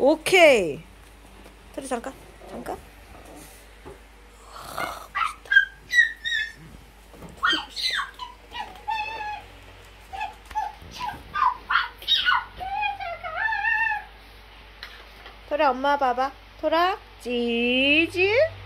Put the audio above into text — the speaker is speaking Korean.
오케이. 토리 잠깐, 잠깐. 토라 엄마 봐봐. 토라 찌질.